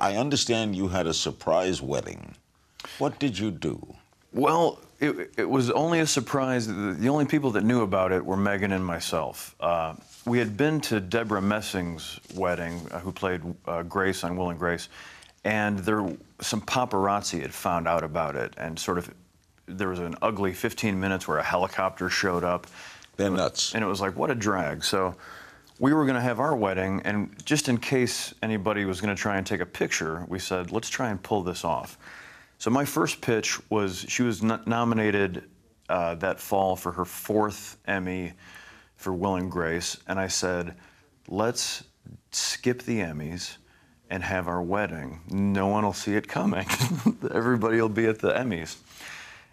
I understand you had a surprise wedding. What did you do? Well, it, it was only a surprise. The, only people that knew about it were Megan and myself. Uh, we had been to Debra Messing's wedding, uh, who played uh, Grace on Will and Grace, and there some paparazzi had found out about it, and sort of there was an ugly 15 minutes where a helicopter showed up. They're nuts. And it was like, what a drag. So we were going to have our wedding, and just in case anybody was going to try and take a picture, we said, let's try and pull this off. So my first pitch was she was nominated uh, that fall for her fourth Emmy for Will and Grace, and I said, let's skip the Emmys and have our wedding. No one will see it coming. Everybody will be at the Emmys.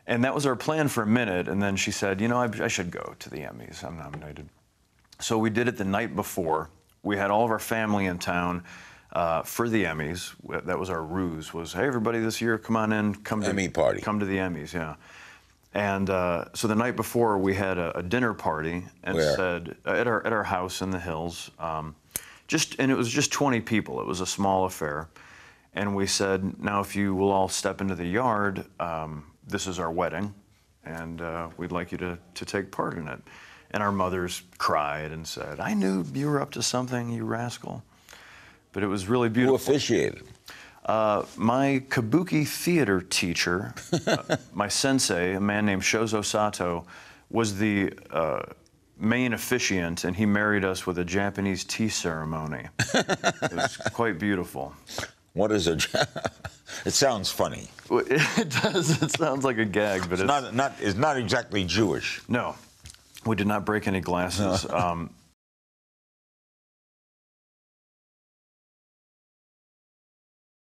And that was our plan for a minute, and then she said, you know, I, I should go to the Emmys. I'm nominated. So we did it the night before. We had all of our family in town uh, for the Emmys. That was our ruse. Was hey everybody this year, come on in, come to Emmy party, come to the Emmys, yeah. And uh, so the night before we had a, a dinner party and Where? said uh, at our at our house in the hills. Um, just and it was just 20 people. It was a small affair, and we said, now if you will all step into the yard, um, this is our wedding, and uh, we'd like you to to take part in it. And our mothers cried and said, I knew you were up to something, you rascal. But it was really beautiful. Who officiated? Uh, my kabuki theater teacher, uh, my sensei, a man named Shozo Sato, was the uh, main officiant, and he married us with a Japanese tea ceremony. it was quite beautiful. What is a? it sounds funny. It does. It sounds like a gag, but it's, it's not. Not. It's not exactly Jewish. No, we did not break any glasses. um,